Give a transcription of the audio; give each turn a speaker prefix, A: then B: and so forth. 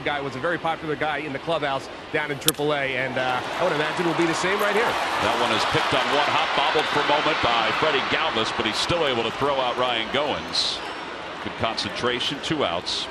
A: popular guy, was a very popular guy in the clubhouse down in AAA, and uh, I would imagine will be the same right here.
B: That one is picked on one hop, bobbled for a moment by Freddy Galvis, but he's still able to throw out Ryan Goins. Good concentration, two outs.